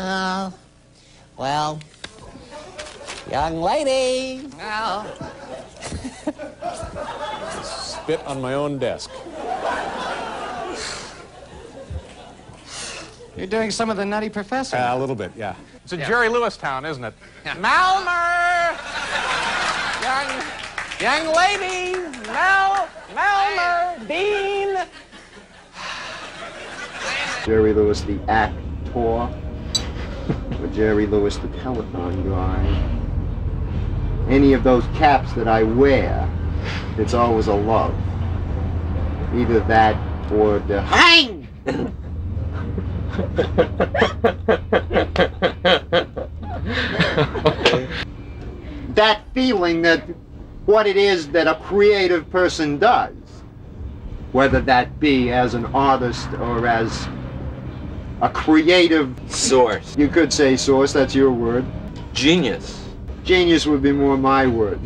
Uh, well, young lady. Well, Spit on my own desk. You're doing some of the Nutty Professor. Uh, a little bit, yeah. It's a Jerry Lewis town, isn't it? Malmer. young, young lady. Mal, Malmer. Dean. Jerry Lewis, the actor, or Jerry Lewis, the telephone guy. Any of those caps that I wear, it's always a love. Either that or the hang. that feeling that what it is that a creative person does, whether that be as an artist or as a creative Source. you could say source, that's your word. Genius. Genius would be more my word.